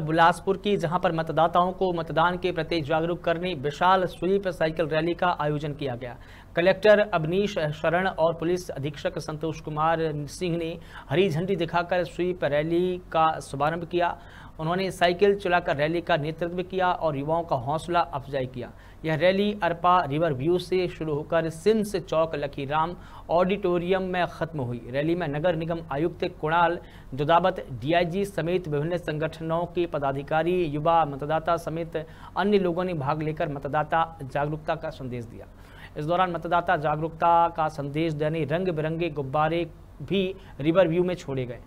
बिलासपुर की, जहाँ पर मतदाताओं को मतदान के प्रति जागरूक करने विशाल स्वीप साइकिल रैली का आयोजन किया गया। कलेक्टर अवनीश शरण और पुलिस अधीक्षक संतोष कुमार सिंह ने हरी झंडी दिखाकर स्वीप रैली का शुभारंभ किया। उन्होंने साइकिल चलाकर रैली का नेतृत्व किया और युवाओं का हौसला अफजाई किया। यह रैली अरपा रिवर व्यू से शुरू होकर सिंस चौक, लखीराम ऑडिटोरियम में खत्म हुई। रैली में नगर निगम आयुक्त कुणाल जुदावत, डीआईजी समेत विभिन्न संगठनों के पदाधिकारी, युवा मतदाता समेत अन्य लोगों ने भाग लेकर मतदाता जागरूकता का संदेश दिया। इस दौरान मतदाता जागरूकता का संदेश देने रंग बिरंगे गुब्बारे भी रिवर व्यू में छोड़े गए।